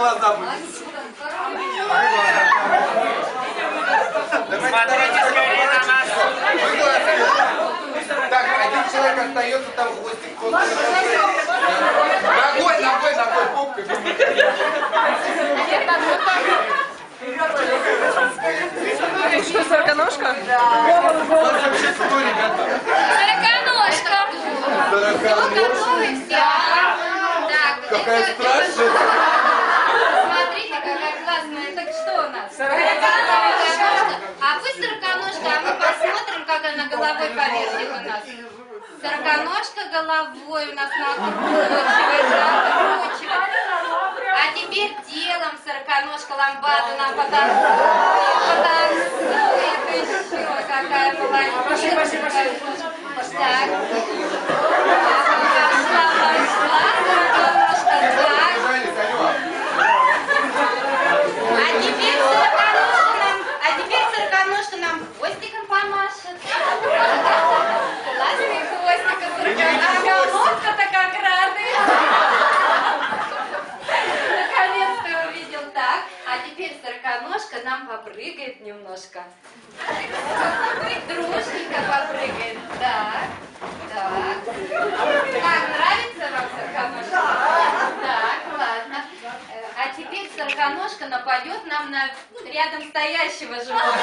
глаза будет. Смотрите скорее на нас. Так, один человек остается, там хвостик. Ногой, ногой, ногой, попкой. Что, сороконожка? Вообще что, ребята? Сороконожка. Готовы все? Так, Какая страшная. Смотрите, какая классная. Так что у нас? Сороконожка. А вы сороконожка, а мы посмотрим, как она головой повертит у нас. Сороконожка головой у нас накручивает, накручивает. А теперь телом сороконожка ламбаду нам потанцует, потанцует еще. Какая молодец. Пошли, пошли, пошли. Так. Пошла, пошла, сороконожка. Так. Побежали, алло. А теперь сороконожка нам, а теперь сороконожка нам хвостиком помашет. Классный хвостик, а сороконожка. А головка-то как рады. Наконец-то увидел так. А теперь нам попрыгает немножко. Дружненько попрыгает. Так, так. Как, нравится вам сороконожка? Так, ладно. Э, А теперь сороконожка нападет нам на рядом стоящего животного.